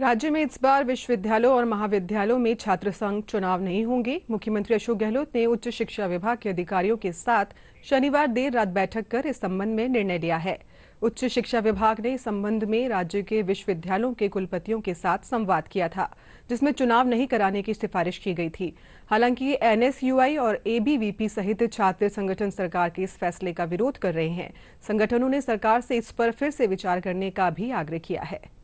राज्य में इस बार विश्वविद्यालयों और महाविद्यालयों में छात्र संघ चुनाव नहीं होंगे। मुख्यमंत्री अशोक गहलोत ने उच्च शिक्षा विभाग के अधिकारियों के साथ शनिवार देर रात बैठक कर इस संबंध में निर्णय लिया है। उच्च शिक्षा विभाग ने इस संबंध में राज्य के विश्वविद्यालयों के कुलपतियों के साथ संवाद किया था, जिसमें चुनाव नहीं कराने की सिफारिश की गई थी। हालाँकि एनएसयूआई और एबीवीपी सहित छात्र संगठन सरकार के इस फैसले का विरोध कर रहे हैं। संगठनों ने सरकार से इस पर फिर से विचार करने का भी आग्रह किया है।